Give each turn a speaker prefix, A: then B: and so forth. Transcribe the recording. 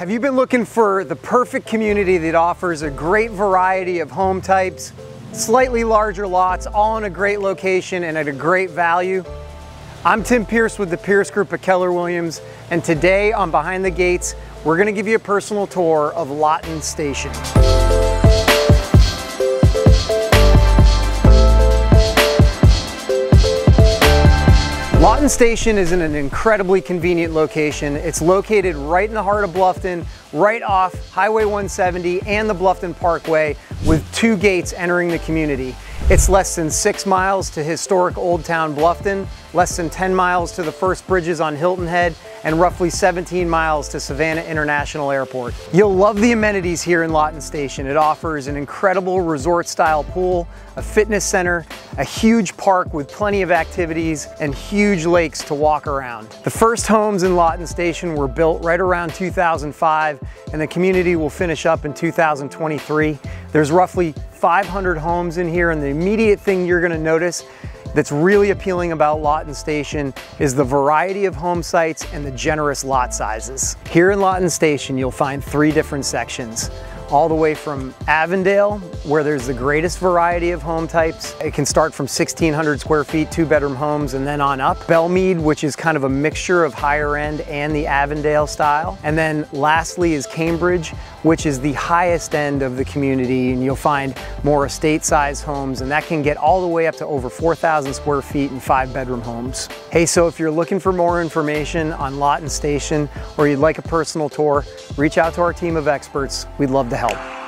A: Have you been looking for the perfect community that offers a great variety of home types, slightly larger lots, all in a great location and at a great value? I'm Tim Peirce with the Peirce Group at Keller Williams, and today on Behind the Gates, we're gonna give you a personal tour of Lawton Station. Lawton Station is in an incredibly convenient location. It's located right in the heart of Bluffton, right off Highway 170 and the Bluffton Parkway with two gates entering the community. It's less than six miles to historic Old Town Bluffton, less than 10 miles to the first bridges on Hilton Head, and roughly 17 miles to Savannah International Airport. You'll love the amenities here in Lawton Station. It offers an incredible resort style pool, a fitness center, a huge park with plenty of activities, and huge lakes to walk around. The first homes in Lawton Station were built right around 2005, and the community will finish up in 2023. There's roughly 500 homes in here, and the immediate thing you're gonna notice that's really appealing about Lawton Station is the variety of home sites and the generous lot sizes. Here in Lawton Station, you'll find three different sections all the way from Avondale, where there's the greatest variety of home types. It can start from 1,600 square feet, two bedroom homes, and then on up. Belmead, which is kind of a mixture of higher end and the Avondale style. And then lastly is Cambridge, which is the highest end of the community, and you'll find more estate size homes, and that can get all the way up to over 4,000 square feet in five bedroom homes. Hey, so if you're looking for more information on Lawton Station or you'd like a personal tour, reach out to our team of experts. We'd love to help.